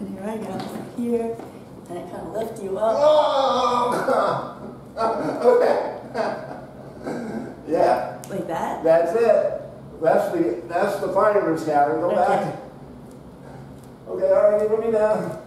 And here I go, here, and I kind of lift you up. Oh! okay. yeah, Like that? that's it. That's the that's the fireman's carry. Go back. Okay, all right, Give me now.